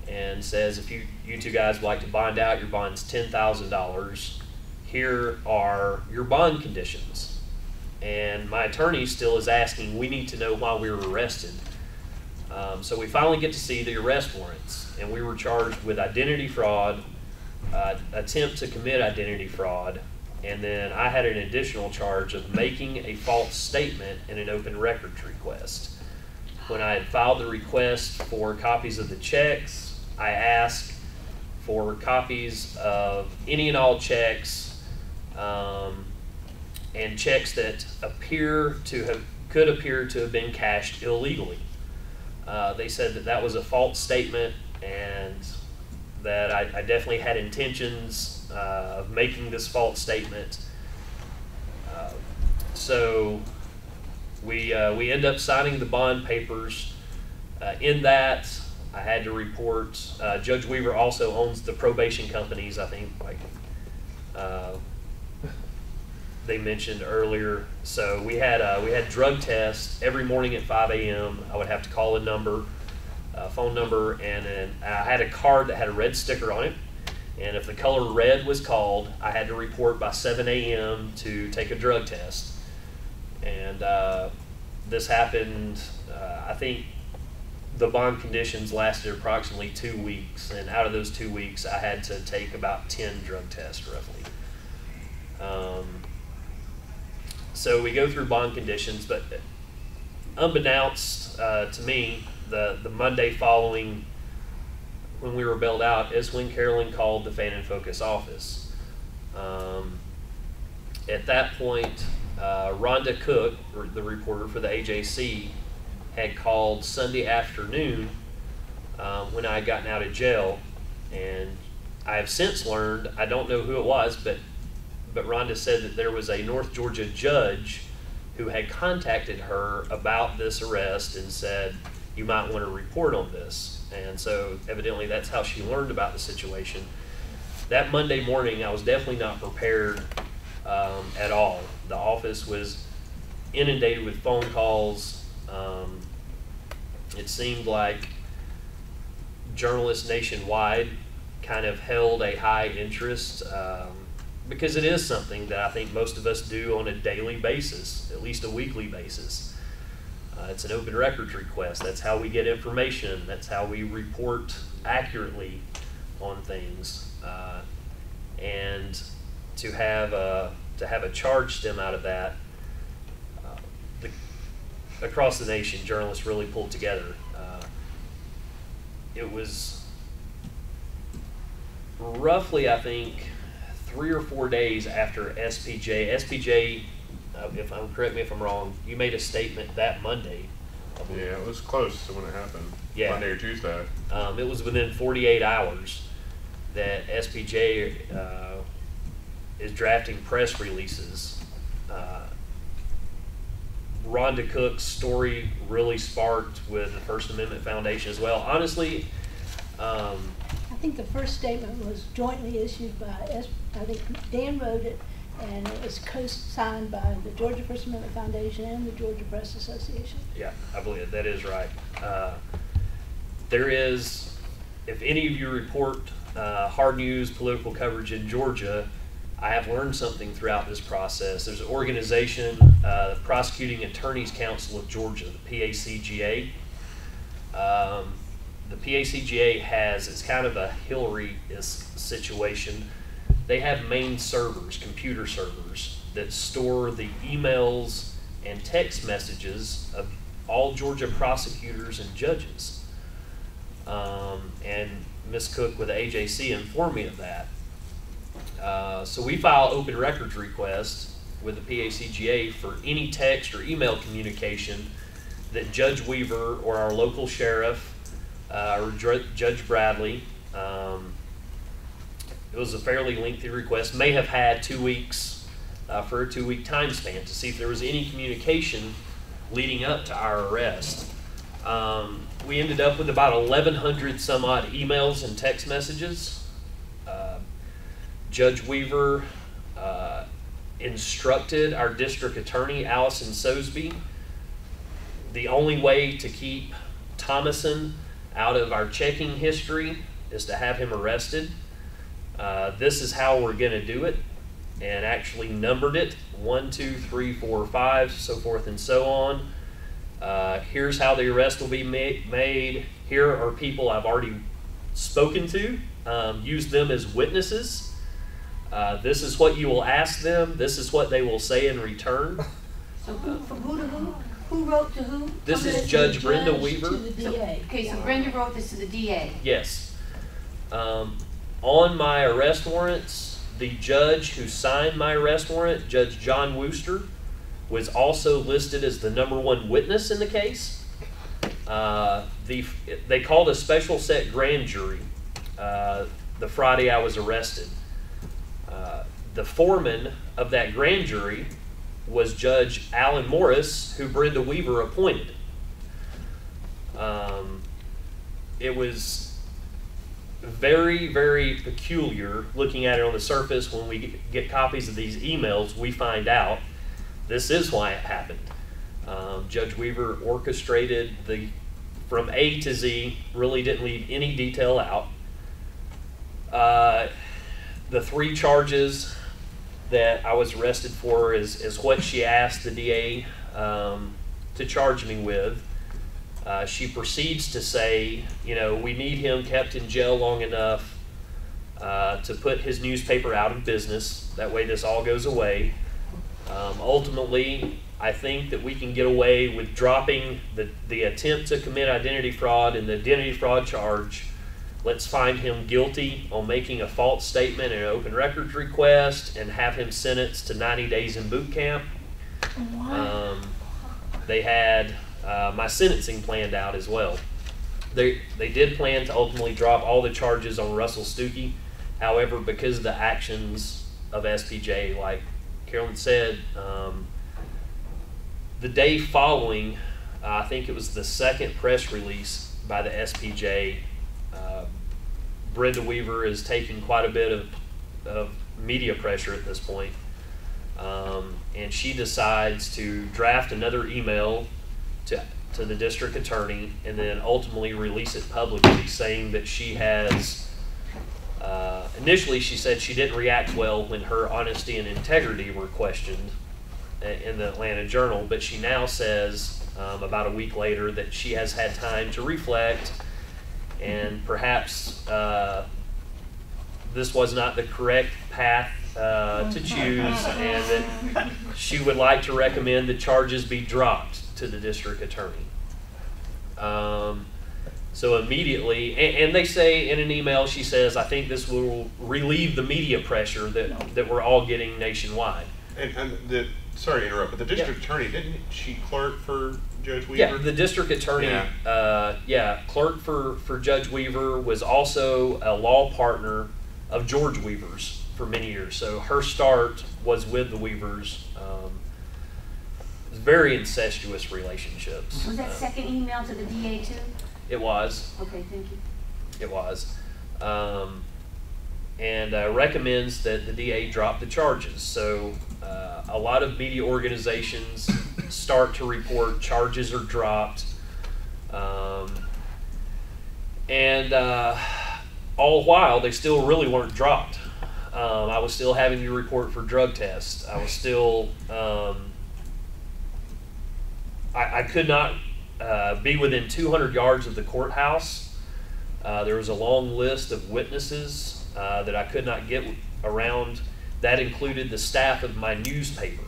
Speaker 3: and says, "If you you two guys would like to bond out, your bond's ten thousand dollars. Here are your bond conditions." And my attorney still is asking, "We need to know why we were arrested." Um, so we finally get to see the arrest warrants, and we were charged with identity fraud, uh, attempt to commit identity fraud, and then I had an additional charge of making a false statement in an open records request. When I had filed the request for copies of the checks, I asked for copies of any and all checks um, and checks that appear to have could appear to have been cashed illegally. Uh, they said that that was a false statement and that I, I definitely had intentions uh, of making this false statement. Uh, so we uh, we end up signing the bond papers. Uh, in that, I had to report. Judge Weaver also owns the probation companies. I think like they mentioned earlier. So we had uh, we had drug tests every morning at 5 a.m. I would have to call a number, uh, phone number, and then I had a card that had a red sticker on it. And if the color red was called, I had to report by 7 a.m. to take a drug test. And uh, this happened, uh, I think the bond conditions lasted approximately two weeks. And out of those two weeks, I had to take about 10 drug tests roughly. Um, so we go through bond conditions, but unbeknownst uh, to me, the, the Monday following when we were bailed out is when Carolyn called the Fannin Focus office. Um, at that point, uh, Rhonda Cook, the reporter for the AJC, had called Sunday afternoon um, when I had gotten out of jail, and I have since learned I don't know who it was, but but Rhonda said that there was a North Georgia judge who had contacted her about this arrest and said you might want to report on this, and so evidently that's how she learned about the situation. That Monday morning, I was definitely not prepared um, at all. The office was inundated with phone calls. Um, it seemed like journalists nationwide kind of held a high interest um, because it is something that I think most of us do on a daily basis, at least a weekly basis. Uh, it's an open records request. That's how we get information. That's how we report accurately on things. Uh, and to have a to have a charge stem out of that, uh, the, across the nation, journalists really pulled together. Uh, it was roughly, I think, three or four days after SPJ. SPJ, uh, if I'm correct me if I'm wrong, you made a statement that Monday.
Speaker 2: Yeah, it was close to when it happened.
Speaker 3: Yeah.
Speaker 2: Monday or Tuesday.
Speaker 3: Um, it was within 48 hours that SPJ uh, is drafting press releases. Uh, Rhonda Cook's story really sparked with the First Amendment Foundation as well. Honestly, um,
Speaker 1: I think the first statement was jointly issued by, I think Dan wrote it, and it was co-signed by the Georgia First Amendment Foundation and the Georgia Press Association.
Speaker 3: Yeah, I believe that is right. Uh, there is, if any of you report uh, hard news political coverage in Georgia, I have learned something throughout this process. There's an organization, uh, the Prosecuting Attorneys Council of Georgia, the PACGA. The PACGA has, it's kind of a Hillary situation. They have main servers, computer servers, that store the emails and text messages of all Georgia prosecutors and judges. Um, and Ms. Cook with AJC informed me of that. Uh, so we file open records requests with the PACGA for any text or email communication that Judge Weaver or our local sheriff or Dr- Judge Bradley, um, it was a fairly lengthy request, may have had two weeks uh, for a two week time span to see if there was any communication leading up to our arrest. Um, we ended up with about 1,100 some odd emails and text messages. Uh, Judge Weaver uh, instructed our district attorney, Allison Sosebee, the only way to keep Thomason out of our checking history is to have him arrested. Uh, this is how we're going to do it, and actually numbered it one, two, three, four, five, so forth and so on. Uh, here's how the arrest will be ma- made. Here are people I've already spoken to. Um, use them as witnesses. Uh, this is what you will ask them. This is what they will say in return.
Speaker 6: So who, from who to who? Who wrote to who?
Speaker 3: This is
Speaker 1: the
Speaker 3: Judge Brenda
Speaker 1: judge
Speaker 3: Weaver.
Speaker 1: To the
Speaker 6: So-
Speaker 1: DA.
Speaker 6: Okay, so Brenda wrote this to the DA.
Speaker 3: Yes. Um, on my arrest warrants, the judge who signed my arrest warrant, Judge John Wooster, was also listed as the number one witness in the case. Uh, the, they called a special set grand jury uh, the Friday I was arrested. Uh, the foreman of that grand jury was Judge Alan Morris, who Brenda Weaver appointed. Um, it was very, very peculiar looking at it on the surface. When we get- copies of these emails, we find out this is why it happened. Um, Judge Weaver orchestrated the from A to Z, really didn't leave any detail out. Uh, the three charges that I was arrested for is, is what she asked the DA um, to charge me with. Uh, she proceeds to say, you know, we need him kept in jail long enough uh, to put his newspaper out of business. That way, this all goes away. Um, ultimately, I think that we can get away with dropping the, the attempt to commit identity fraud and the identity fraud charge. Let's find him guilty on making a false statement in an open records request and have him sentenced to 90 days in boot camp. Um, they had uh, my sentencing planned out as well. They they did plan to ultimately drop all the charges on Russell Stookey. However, because of the actions of SPJ, like Carolyn said, um, the day following, uh, I think it was the second press release by the SPJ. Brenda Weaver is taking quite a bit of, of media pressure at this point. Um, and she decides to draft another email to, to the district attorney and then ultimately release it publicly saying that she has uh, initially she said she didn't react well when her honesty and integrity were questioned in the Atlanta Journal, but she now says um, about a week later that she has had time to reflect and perhaps uh, this was not the correct path uh, to choose and that she would like to recommend the charges be dropped to the district attorney. Um, so immediately, and, and they say in an email, she says, I think this will relieve the media pressure that, that we're all getting nationwide.
Speaker 2: And, and the, sorry to interrupt, but the district attorney, didn't she clerk for Judge Weaver?
Speaker 3: Yeah, the district attorney,
Speaker 2: Yeah.
Speaker 3: uh, yeah, clerk for, for Judge Weaver was also a law partner of George Weaver's for many years. So her start was with the Weavers. Um, very incestuous relationships.
Speaker 6: Was that
Speaker 3: Uh,
Speaker 6: second email to the DA too?
Speaker 3: It was.
Speaker 6: Okay, thank you.
Speaker 3: It was. Um, and uh, recommends that the DA drop the charges. So uh, a lot of media organizations start to report charges are dropped. Um, and uh, all while they still really weren't dropped. Um, I was still having to report for drug tests. I was still, um, I, I could not uh, be within 200 yards of the courthouse. Uh, there was a long list of witnesses uh, that I could not get around. That included the staff of my newspaper.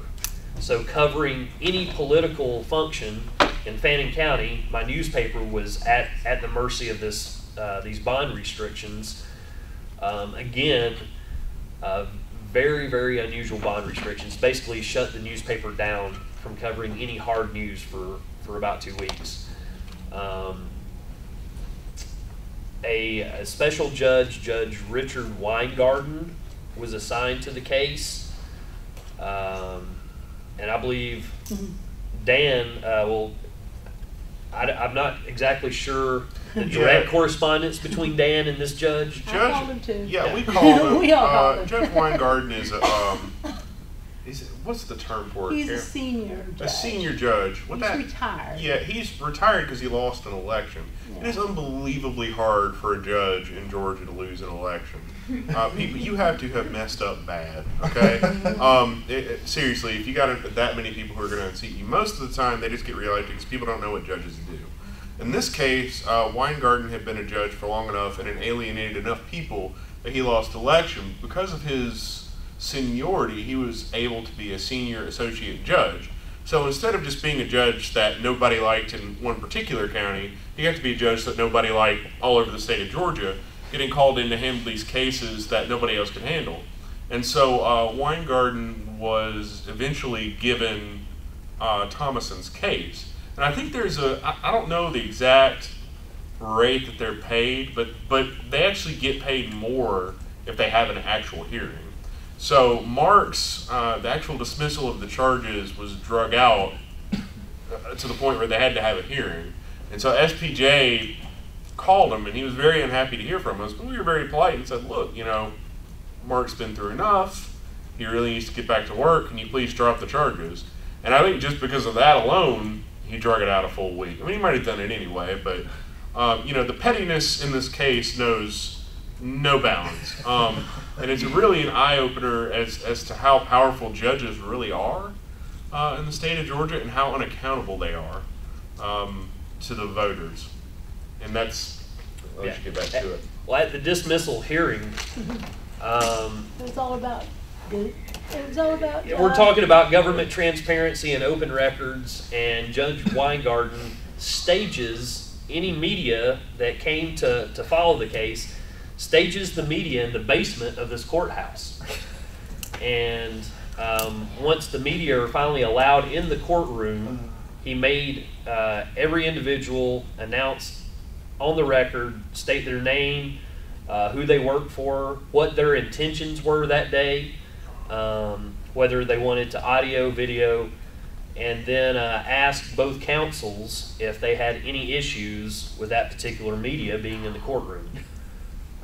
Speaker 3: So, covering any political function in Fannin County, my newspaper was at, at the mercy of this uh, these bond restrictions. Um, again, uh, very, very unusual bond restrictions. Basically, shut the newspaper down from covering any hard news for, for about two weeks. Um, a, a special judge, Judge Richard Winegarden, was assigned to the case. Um, and I believe Dan, uh, well, I, am not exactly sure the direct
Speaker 2: Yeah.
Speaker 3: correspondence between Dan and this judge.
Speaker 1: I
Speaker 2: Judge-
Speaker 1: called him too.
Speaker 2: Yeah, we
Speaker 3: Yeah.
Speaker 2: called him.
Speaker 1: We all
Speaker 2: uh,
Speaker 1: called him.
Speaker 2: Judge Winegarden is a, um, it, what's the term for it?
Speaker 1: He's a senior
Speaker 2: A
Speaker 1: judge.
Speaker 2: senior judge. What
Speaker 1: He's
Speaker 2: that?
Speaker 1: retired.
Speaker 2: Yeah, he's retired because he lost an election. It
Speaker 1: Yeah.
Speaker 2: is unbelievably hard for a judge in Georgia to lose an election. Uh, people, you have to have messed up bad. Okay. um, it, it- seriously, if you got that many people who are going to unseat you, most of the time they just get reelected because people don't know what judges do. In this case, uh, Winegarden had been a judge for long enough and had alienated enough people that he lost election because of his seniority. He was able to be a senior associate judge. So instead of just being a judge that nobody liked in one particular county, he got to be a judge that nobody liked all over the state of Georgia, getting called in to handle these cases that nobody else could handle. And so uh, Winegarden was eventually given uh, Thomason's case. And I think there's a, I, I don't know the exact rate that they're paid, but, but they actually get paid more if they have an actual hearing. So Mark's, uh, the actual dismissal of the charges was drug out uh, to the point where they had to have a hearing. And so SPJ called him and he was very unhappy to hear from us, but we were very polite and said, look, you know, Mark's been through enough. He really needs to get back to work. Can you please drop the charges? And I think just because of that alone, he drug it out a full week. I mean, he might have done it anyway, but um, you know, the pettiness in this case knows no bounds, um, and it's really an eye opener as as to how powerful judges really are uh, in the state of Georgia and how unaccountable they are um, to the voters. And that's. I'll let you get back to it.
Speaker 3: Well, at the dismissal hearing, um,
Speaker 1: It was all about, good. it was all about.
Speaker 3: Yeah, We're talking about government transparency and open records, and Judge Winegarden stages any media that came to, to follow the case, stages the media in the basement of this courthouse. And um, once the media are finally allowed in the courtroom, he made uh, every individual announce on the record, state their name, uh, who they work for, what their intentions were that day, um, whether they wanted to audio, video, and then uh, asked both councils if they had any issues with that particular media being in the courtroom.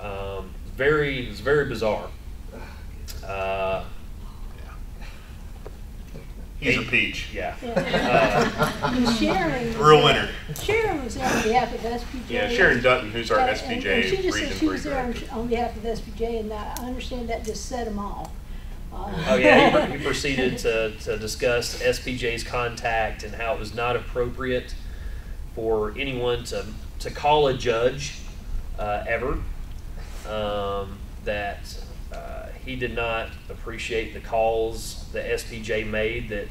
Speaker 3: Um, very, it's very bizarre. Uh,
Speaker 2: He's a peach.
Speaker 3: yeah.
Speaker 1: Yeah. And Sharon.
Speaker 2: Real winner.
Speaker 1: Sharon was there on behalf of SPJ.
Speaker 2: Yeah, Sharon Dutton, who's our
Speaker 1: Uh, and- and she just said she was there on,
Speaker 2: director.
Speaker 1: on behalf of SPJ, and I understand that just set them off. Uh,
Speaker 3: Oh yeah, he, he proceeded to, to discuss SPJ's contact and how it was not appropriate for anyone to, to call a judge uh, ever. Um, that uh, he did not appreciate the calls the SPJ made. That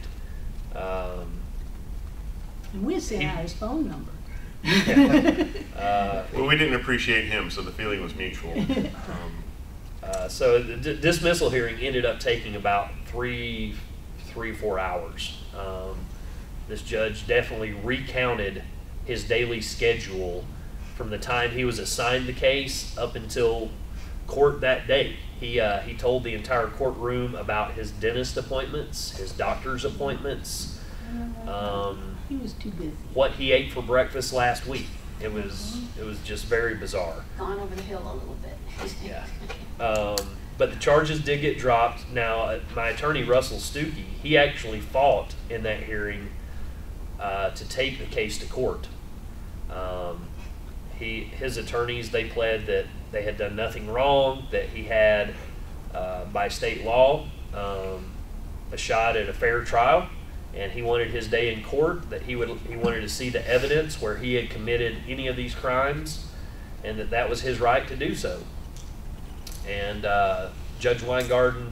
Speaker 3: um,
Speaker 1: And we sent
Speaker 3: He-
Speaker 1: out his phone number.
Speaker 3: uh,
Speaker 2: Well, we didn't appreciate him, so the feeling was mutual. Um,
Speaker 3: Uh, so the d- dismissal hearing ended up taking about three, three, four hours. Um, this judge definitely recounted his daily schedule from the time he was assigned the case up until court that day. He uh, he told the entire courtroom about his dentist appointments, his doctor's appointments, um,
Speaker 1: He was too busy.
Speaker 3: what he ate for breakfast last week. It was it was just very bizarre.
Speaker 6: Gone over the hill a little bit.
Speaker 3: Yeah. Um, but the charges did get dropped. Now, uh, my attorney, Russell Stookey, he actually fought in that hearing uh, to take the case to court. Um, he, his attorneys, they pled that they had done nothing wrong, that he had, uh, by state law, um, a shot at a fair trial, and he wanted his day in court. That he would, he wanted to see the evidence where he had committed any of these crimes, and that that was his right to do so. And uh, Judge Winegarden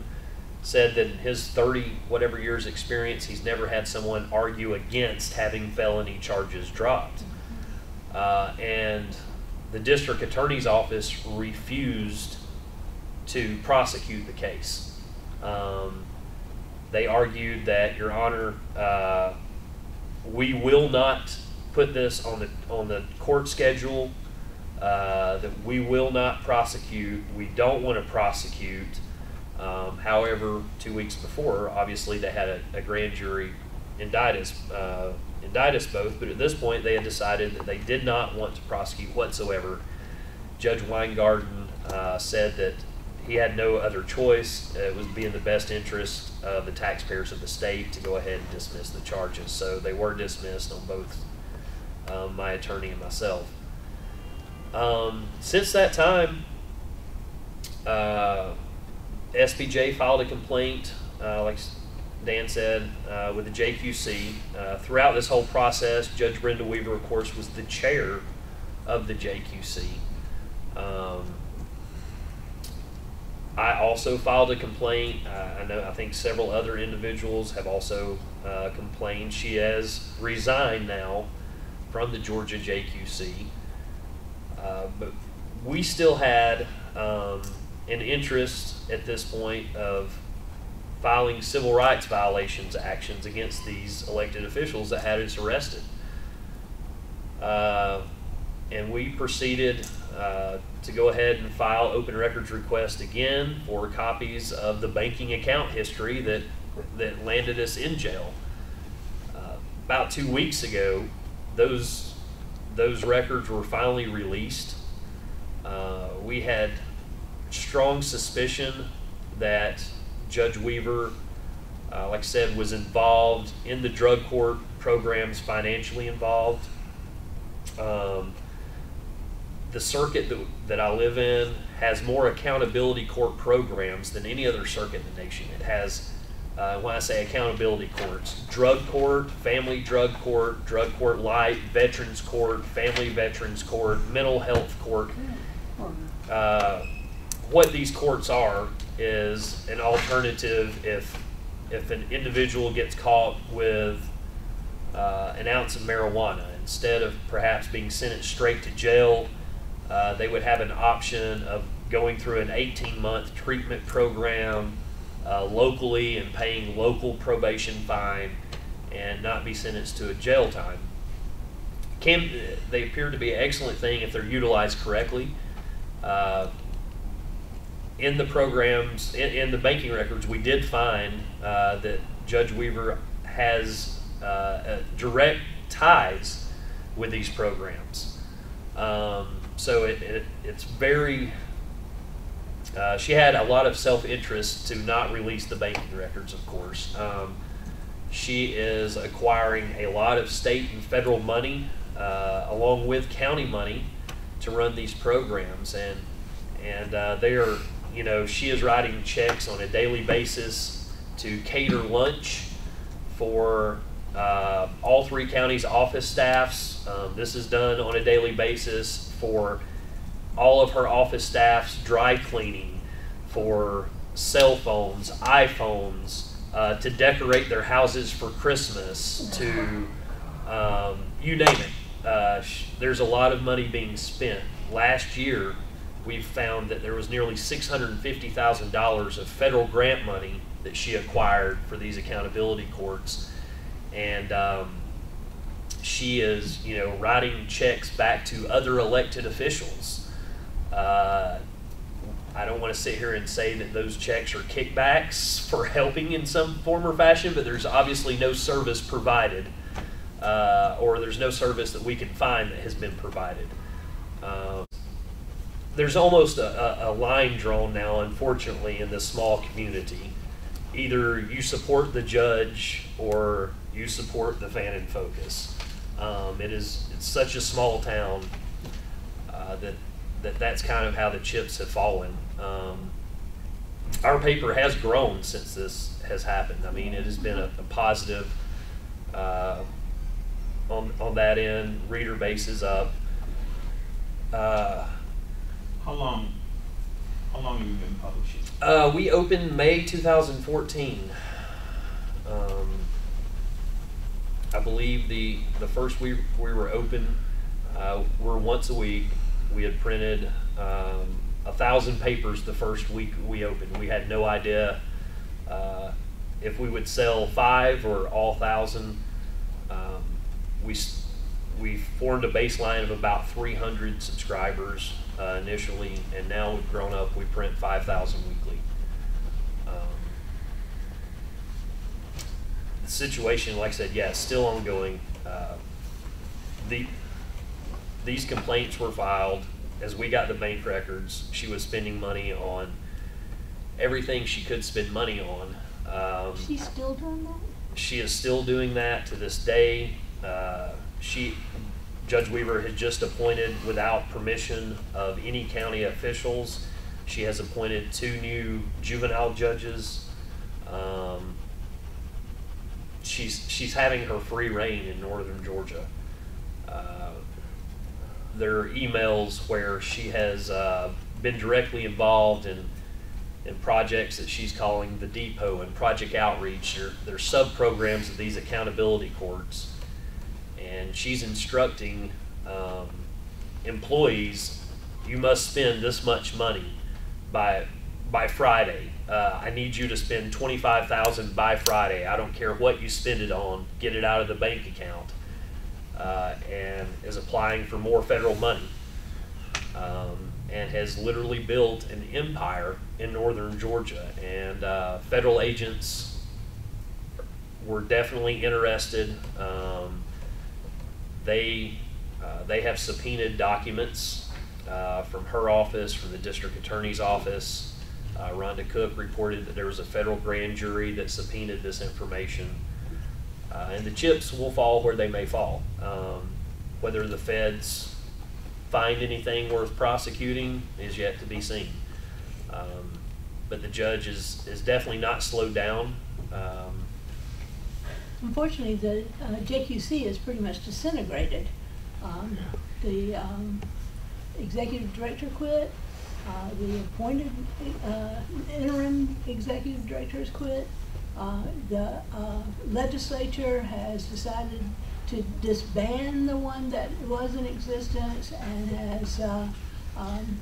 Speaker 3: said that in his 30 whatever years experience, he's never had someone argue against having felony charges dropped. Uh, and the district attorney's office refused to prosecute the case. Um, they argued that, Your Honor, uh, we will not put this on the on the court schedule. Uh, that we will not prosecute. We don't want to prosecute. Um, however, two weeks before, obviously they had a, a grand jury indict us, uh, indict us both. But at this point, they had decided that they did not want to prosecute whatsoever. Judge Winegarden uh, said that he had no other choice. It was be in the best interest of the taxpayers of the state to go ahead and dismiss the charges. So they were dismissed on both um, my attorney and myself. Um, since that time, uh, SPJ filed a complaint, uh, like Dan said, uh, with the JQC. Uh, throughout this whole process, Judge Brenda Weaver, of course, was the chair of the JQC. Um, I also filed a complaint. Uh, I know I think several other individuals have also uh, complained. She has resigned now from the Georgia JQC, uh, but we still had um, an interest at this point of filing civil rights violations actions against these elected officials that had us arrested. Uh, and we proceeded uh, to go ahead and file open records request again for copies of the banking account history that that landed us in jail. Uh, about two weeks ago, those those records were finally released. Uh, we had strong suspicion that Judge Weaver, uh, like I said, was involved in the drug court programs, financially involved. Um, the circuit that, that I live in has more accountability court programs than any other circuit in the nation. It has, uh, when I say accountability courts, drug court, family drug court, drug court light, veterans court, family veterans court, mental health court. Uh, what these courts are is an alternative if if an individual gets caught with uh, an ounce of marijuana instead of perhaps being sentenced straight to jail uh, they would have an option of going through an 18 month treatment program uh, locally and paying local probation fine and not be sentenced to a jail time. Can, they appear to be an excellent thing if they're utilized correctly. Uh, in the programs, in, in, the banking records, we did find uh, that Judge Weaver has uh, direct ties with these programs. Um, so it, it, it's very, uh, she had a lot of self-interest to not release the banking records, of course. Um, she is acquiring a lot of state and federal money, uh, along with county money, to run these programs, and and uh, they are, you know, she is writing checks on a daily basis to cater lunch for uh, all three counties' office staffs. Um, this is done on a daily basis for all of her office staff's dry cleaning, for cell phones, iPhones, uh, to decorate their houses for Christmas, to um, you name it. Uh, there's a lot of money being spent. Last year, we found that there was nearly $650,000 of federal grant money that she acquired for these accountability courts. And um, she is, you know, writing checks back to other elected officials. Uh, I don't want to sit here and say that those checks are kickbacks for helping in some form or fashion, but there's obviously no service provided, uh, or there's no service that we can find that has been provided. Uh, there's almost a, a, line drawn now, unfortunately, in this small community. Either you support the judge or you support the Fannin Focus. Um, it is it's such a small town uh, that that that's kind of how the chips have fallen. Um, our paper has grown since this has happened. I mean, it has been a, a positive uh, on on that end. Reader base is up. Uh,
Speaker 4: how long? How long have you been publishing?
Speaker 3: Uh, we opened May 2014. Um, I believe the the first we we were open uh, were once a week. We had printed um, a thousand papers the first week we opened. We had no idea uh, if we would sell five or all thousand. Um, we we formed a baseline of about 300 subscribers uh, initially, and now we've grown up. We print 5,000 weekly. the situation, like I said, yeah, it's still ongoing. Uh, the these complaints were filed as we got the bank records. She was spending money on everything she could spend money on. Um,
Speaker 1: She's still doing that?
Speaker 3: she is still doing that to this day. Uh, she, Judge Weaver had just appointed, without permission of any county officials, she has appointed two new juvenile judges. Um, she's she's having her free reign in northern Georgia. Uh, there are emails where she has uh, been directly involved in in projects that she's calling the depot and project outreach. They're, they're sub programs of these accountability courts, and she's instructing um, employees, you must spend this much money by by Friday. Uh, I need you to spend twenty five thousand by Friday. I don't care what you spend it on. Get it out of the bank account, uh, and is applying for more federal money um, and has literally built an empire in northern Georgia. And uh, federal agents were definitely interested. Um, they uh, they have subpoenaed documents uh, from her office, from the district attorney's office. Uh, Rhonda Cook reported that there was a federal grand jury that subpoenaed this information. Uh, and the chips will fall where they may fall. Um, whether the feds find anything worth prosecuting is yet to be seen. Um, but the judge is, is definitely not slowed down. Um,
Speaker 1: Unfortunately, the uh, JQC is pretty much disintegrated. Um, The um, executive director quit, uh, the appointed uh, interim executive director has quit. Uh, The uh, legislature has decided to disband the one that was in existence and has uh, um,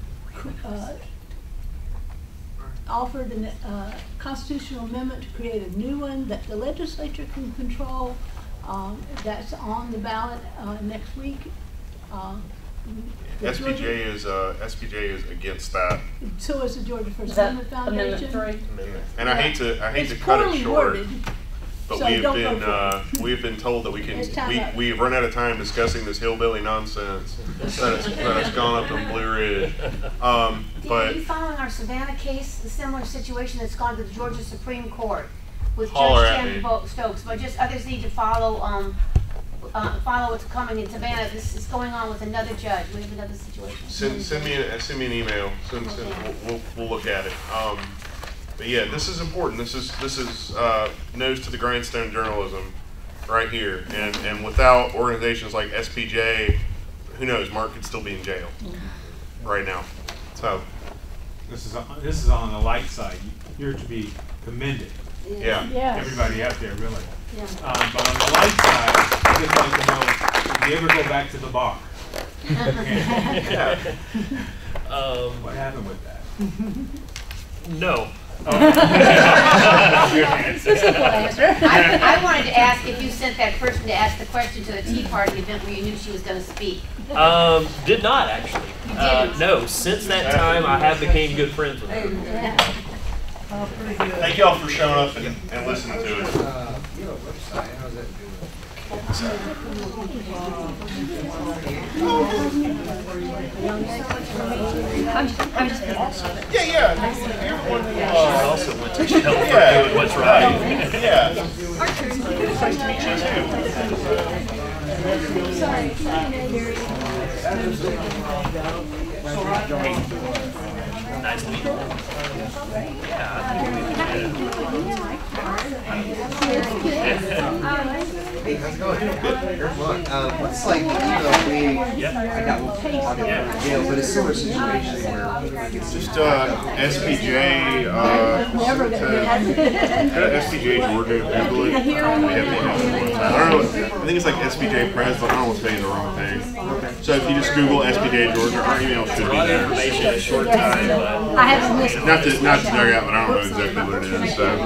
Speaker 1: offered a uh, constitutional amendment to create a new one that the legislature can control. Um, That's on the ballot uh, next week. The
Speaker 2: SPJ is, uh, SPJ is against that.
Speaker 1: So is the Georgia First
Speaker 5: Is that
Speaker 1: Amendment
Speaker 5: Amendment
Speaker 1: Foundation.
Speaker 5: three?
Speaker 3: amendment.
Speaker 2: And I hate to, I hate
Speaker 1: It's
Speaker 2: to cut it short,
Speaker 1: worded,
Speaker 2: but
Speaker 1: so
Speaker 2: we've been, uh, we've been told that we can we
Speaker 1: up.
Speaker 2: we have run out of time discussing this hillbilly nonsense that has, that has gone up in Blue Ridge. Um,
Speaker 6: Dan,
Speaker 2: but
Speaker 6: Are you following our Savannah case, the similar situation that's gone to the Georgia Supreme Court with Judge Tim. Stokes? But just others need to follow, um, uh, follow what's coming in Savannah. This is going on with another judge. We have another situation.
Speaker 2: Send, send me, a- send me an email, send, send, we'll, we'll, we'll look at it. Um, but yeah, this is important, this is, this is, uh, nose to the grindstone journalism right here. And, and without organizations like SPJ, who knows, Mark could still be in jail right now. So,
Speaker 7: This is, on- this is on the light side. You're to be commended,
Speaker 2: yeah,
Speaker 1: Yes.
Speaker 7: everybody out there, really.
Speaker 6: Yeah.
Speaker 7: Um, but on the light side, I just like to know, if you ever go back to the bar?
Speaker 2: yeah.
Speaker 3: Um,
Speaker 7: What happened with that?
Speaker 3: no.
Speaker 6: I, I wanted to ask if you sent that person to ask the question to the Tea Party event where you knew she was gonna speak.
Speaker 3: Um, did not actually. Uh, no, since that time I have became good friends with her.
Speaker 2: Thank y'all for showing up and, and listening to it.
Speaker 4: Uh, you have a website, how's that doing?
Speaker 2: Yeah, yeah. You're one who,
Speaker 3: I
Speaker 2: uh,
Speaker 3: also went to jail for
Speaker 2: Yeah.
Speaker 3: doing what's right.
Speaker 2: yeah. Nice to meet you too.
Speaker 3: Nice to meet you.
Speaker 4: Hey, how's it going? Good. Luck. Um, what's like, you know, we, I got talking about jail, but it's similar situation where it's
Speaker 2: Just uh, SPJ. Uh,
Speaker 1: Never
Speaker 2: to-
Speaker 1: gonna get
Speaker 2: Go to SPJ Georgia, Google it. We have the email. I don't know. I think it's like SPJ Press. but I don't want to say the wrong thing. So if you just Google SPJ Georgia, our email should be there.
Speaker 3: information in short time,
Speaker 1: I haven't missed.
Speaker 2: Not to not to drag out, but I don't know exactly what it is. So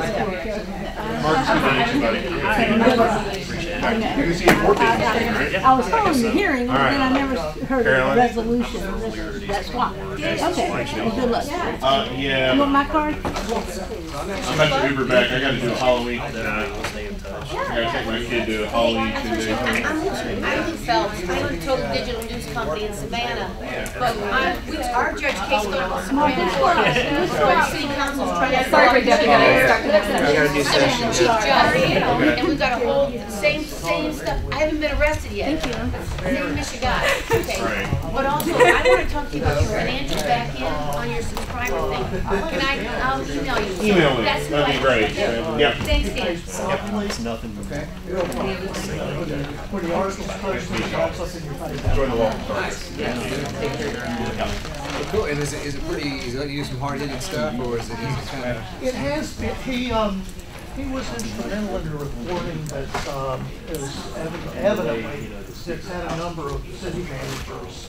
Speaker 2: Mark's gonna finish, buddy. You can see it working, right?
Speaker 1: I was following the hearing, but then I never heard of the resolution. That's why. Okay, well, good luck.
Speaker 2: Uh,
Speaker 1: You want my card?
Speaker 2: I'm at the Uber back. I got to do a Halloween.
Speaker 3: then we will stay in touch.
Speaker 2: I gotta take my kid to a Halloween Tuesday.
Speaker 6: I'm Lucy, I'm Phelps, I own Total Digital News Company in Savannah. But I, we, our judge case goes to the Supreme Court. But city council's trying to Secretary
Speaker 8: yeah.
Speaker 6: Deputy.
Speaker 8: I gotta do session.
Speaker 6: Chief
Speaker 8: yeah.
Speaker 6: Judge, and we've got a whole, same, same stuff. I haven't been arrested yet. Thank you. Maybe miss your guy, okay.
Speaker 2: Right.
Speaker 6: But also, I wanna talk to you about your financial back end on your subscriber thing. Can I, I'll email you.
Speaker 2: Email me,
Speaker 6: That's
Speaker 2: that'd be
Speaker 6: what-
Speaker 2: great. Yep.
Speaker 6: Thanks, Dan.
Speaker 8: Okay.
Speaker 3: When the article's posted, it's also in your face.
Speaker 2: Enjoy the walk.
Speaker 8: Cool. And is it, is it pretty? Is it letting you do some hard hitting stuff, or is it easy kind of?
Speaker 3: It has been, he, um, he was instrumental in the reporting that, um, is evidently, it's had a number of city managers